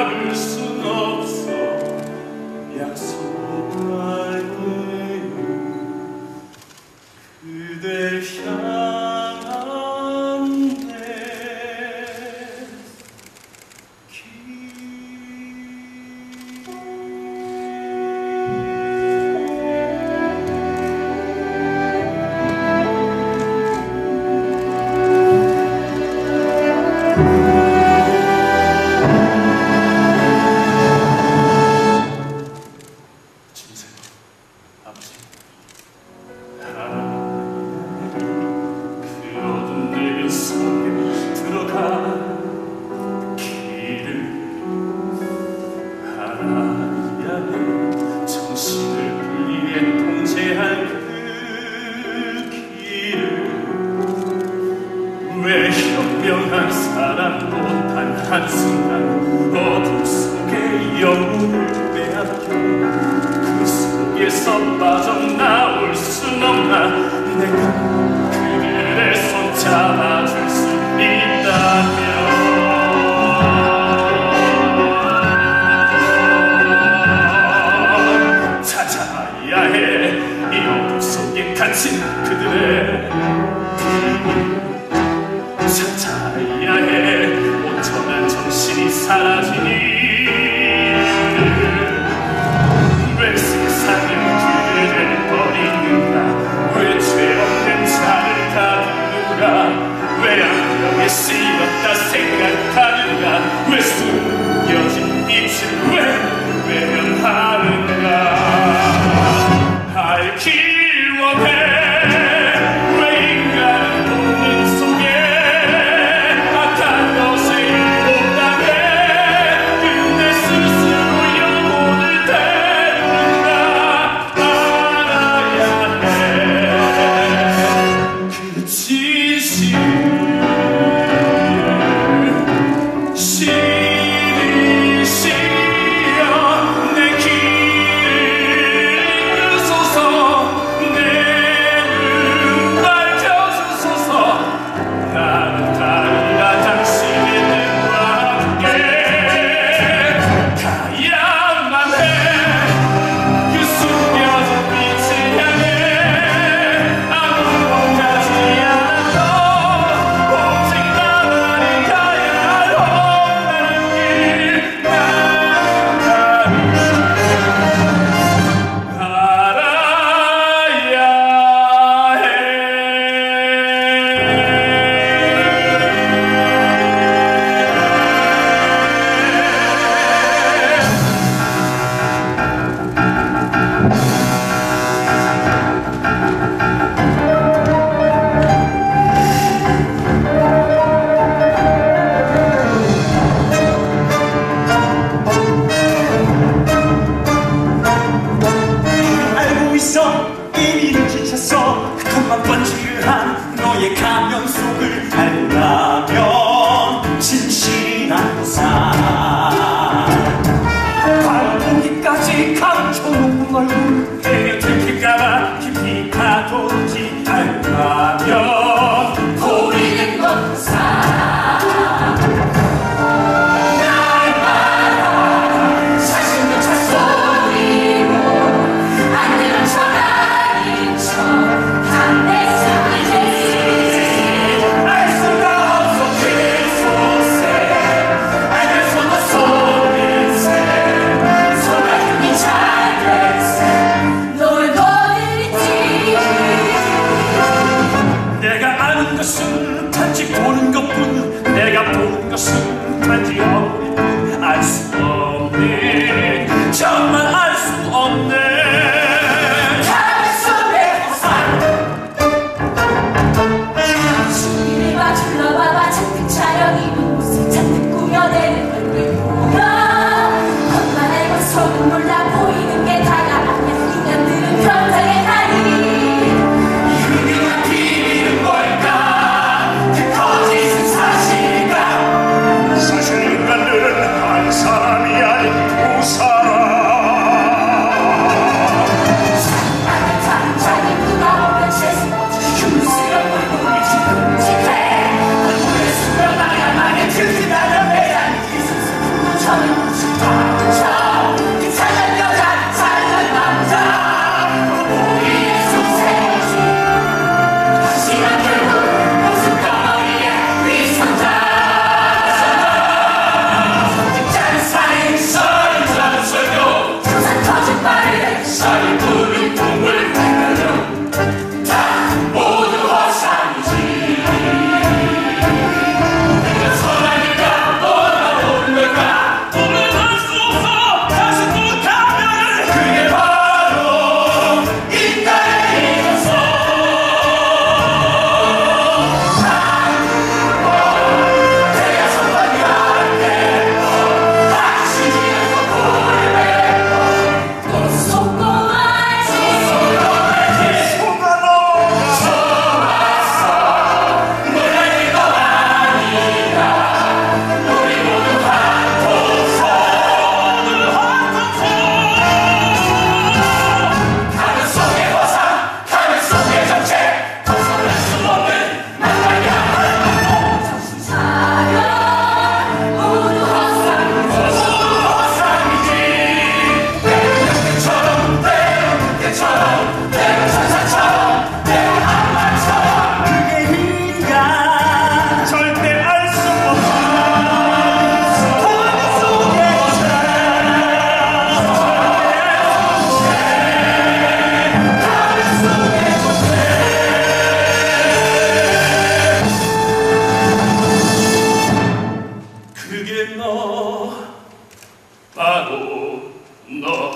막을 수 어둠 속에 영혼을 빼앗겨 그 속에서 빠져나올 순 없나 내가 그들의 손 잡아줄 수 있다면 사랑하시니 조금만 번지르한 너의 가면 속 바로 너